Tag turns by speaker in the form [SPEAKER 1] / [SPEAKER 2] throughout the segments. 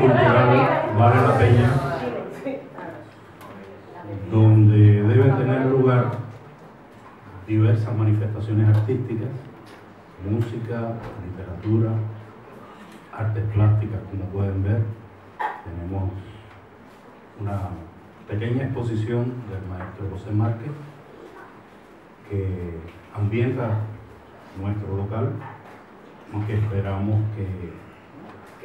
[SPEAKER 1] Cultural La Peña, donde deben tener lugar diversas manifestaciones artísticas, música, literatura, artes plásticas, como pueden ver. Tenemos una pequeña exposición del maestro José Márquez que ambienta nuestro local y esperamos que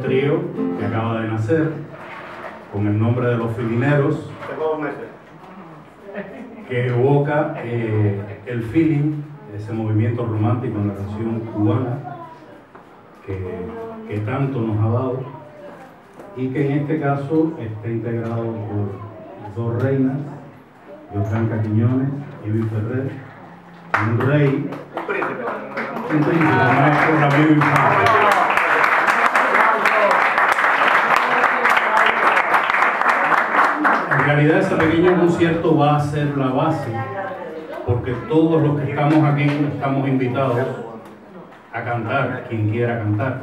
[SPEAKER 1] trío que acaba de nacer con el nombre de los filineros. Que evoca eh, el feeling, ese movimiento romántico en la canción cubana que, tanto nos ha dado y que en este caso está integrado por dos reinas, Yotranca Quiñones y Luis Ferrer, un rey, un príncipe, maestro Ramiro Infante. En realidad ese pequeño concierto va a ser la base, porque todos los que estamos aquí estamos invitados a cantar, quien quiera cantar.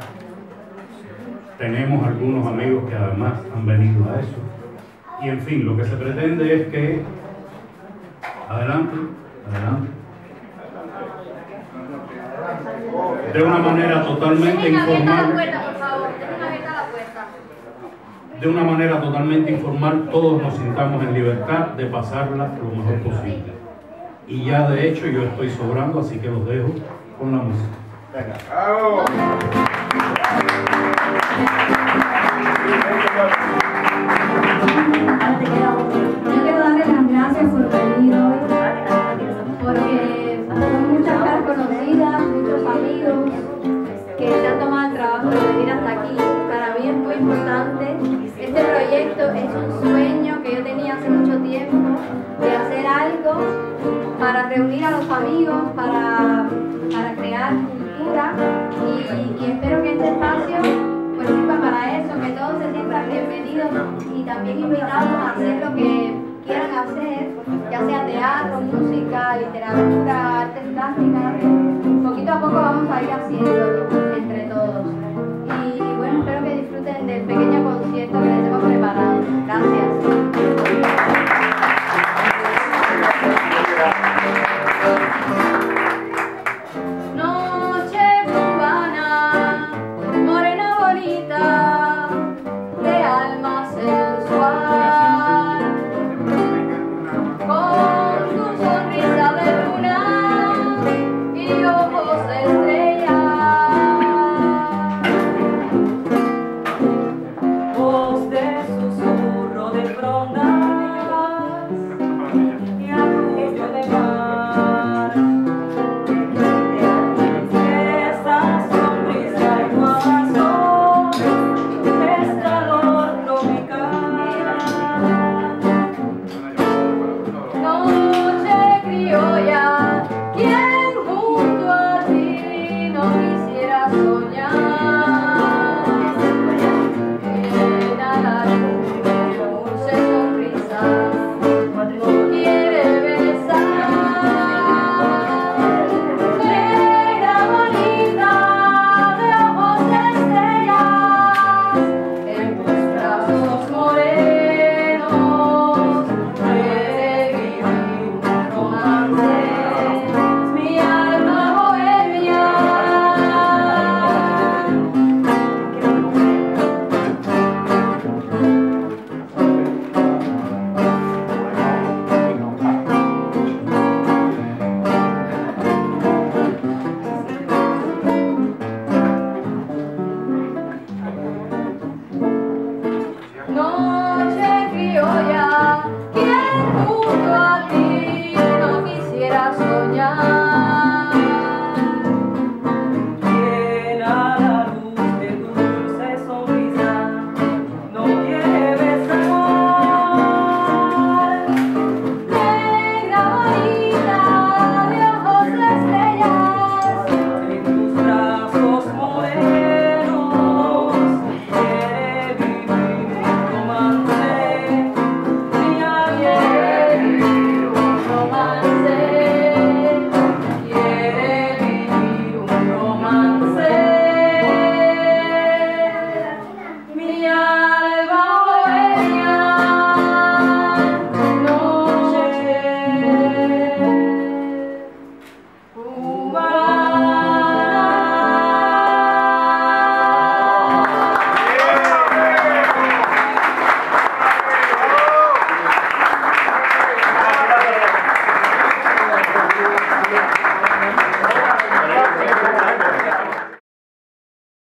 [SPEAKER 1] Tenemos algunos amigos que además han venido a eso. Y en fin, lo que se pretende es que, adelante, adelante, de una manera totalmente informal. De una manera totalmente informal, todos nos sintamos en libertad de pasarla lo mejor posible. Y ya de hecho yo estoy sobrando, así que los dejo con la música.
[SPEAKER 2] Es un sueño que yo tenía hace mucho tiempo de hacer algo para reunir a los amigos, para, crear cultura. Y, espero que este espacio pues sirva para eso, que todos se sientan bienvenidos y también invitados a hacer lo que quieran hacer, ya sea teatro, música, literatura, artes